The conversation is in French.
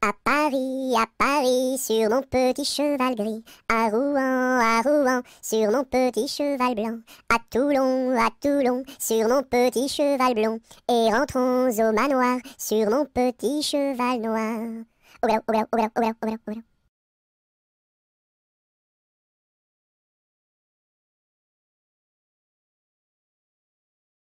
À Paris, à Paris, sur mon petit cheval gris. À Rouen, à Rouen, sur mon petit cheval blanc. À Toulon, à Toulon, sur mon petit cheval blond. Et rentrons au manoir, sur mon petit cheval noir.